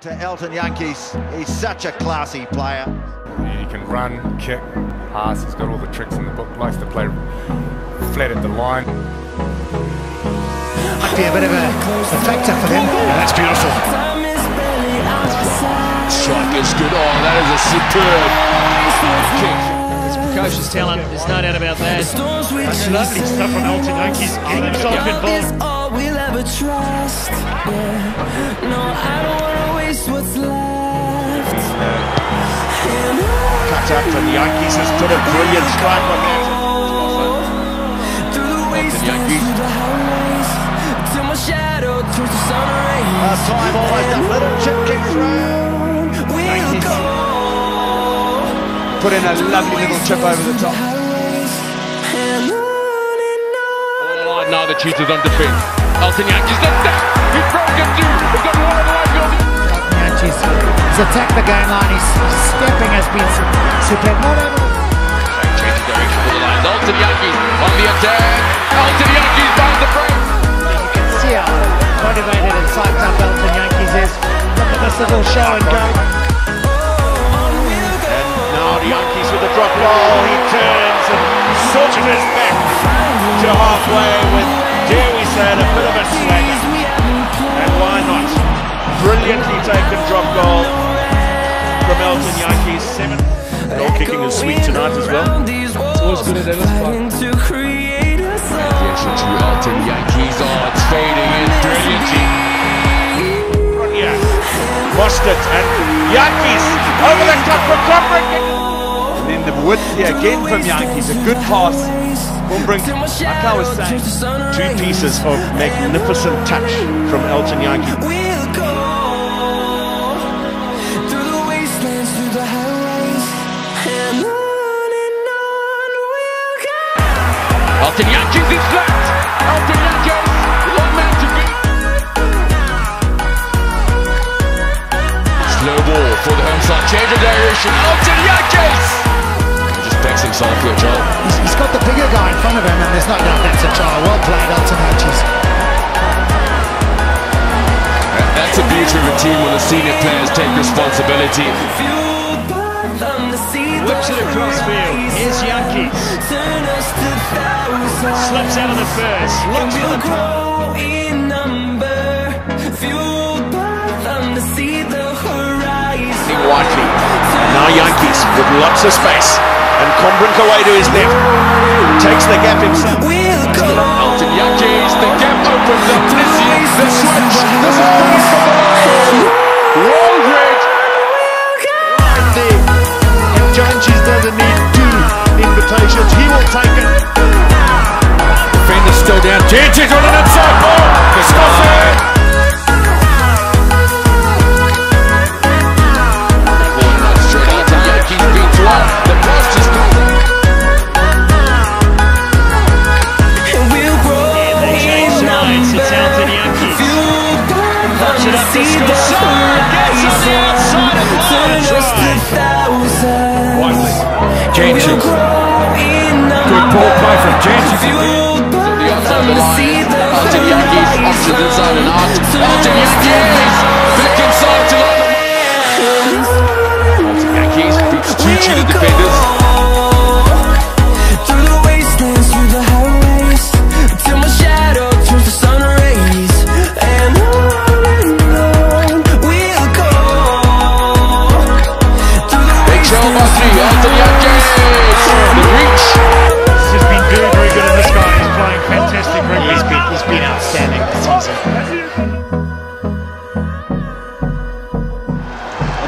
to Elton Jantjies. He's such a classy player. He can run, kick, pass. He's got all the tricks in the book. Likes to play flat at the line. Might be a bit of a, a factor for them. Yeah, that's beautiful. Shot gets good. Oh, that is a superb kick. It's precocious talent, there's no doubt about that. That's lovely stuff from Elton Jantjies, getting himself involved. all we'll ever trust. Yeah. No, I don't Cut up and Jantjies has put a brilliant strike on that. Through the wastelands, through the highways, till my shadow turns to sun rays. Last time almost a little chip kick through. We'll go. Put in a lovely little chip over the top. And on and on. Oh, now the cheetah's on defense. Elton Jantjies left that. He's broken through. He's got one of the right goal. Jantjies has attacked the game line. His stepping has been su- superb. Not direction for the lines. Elton Jantjies on the attack. Jantjies finds the break. You motivated and psyched up Elton Jantjies is. Look at this little show and go. And Now the Jantjies with the drop ball. He turns and his back to halfway with, Seven. Goal kicking is sweet tonight as well. It's always good at To create a song. Reaction to Elton Jantjies. Oh, it's fading in brilliantly. Yeah. Lost it and Jantjies over the top for Combrinck. And then the width here again from Jantjies. A good pass. Combrinck, like I was saying, two pieces of magnificent touch from Elton Jantjies. Elton Jantjies is flat. Elton Jantjies, one man to beat. Slow ball for the home side. Change of direction. Elton Jantjies. Just backs himself here, Joel. He's, he's got the bigger guy in front of him, and there's no doubt that's a try. Well played, Elton Jantjies. That's the beauty of a team when the senior players take responsibility. Fueled by them to Whips it across field. Here's Jantjies. Turn us to thousands. Slips out of the first. Looks for the grow in number. Fueled by them to see the horizon. Whiteley. Now Jantjies with lots of space. And Combrinck away to his left. Takes the gap himself. We'll. Elton Jantjies, the gap opens up. This is the switch. This JJ Jordan at.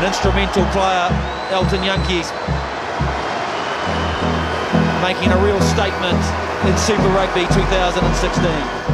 An instrumental player, Elton Jantjies, making a real statement in Super Rugby 2016.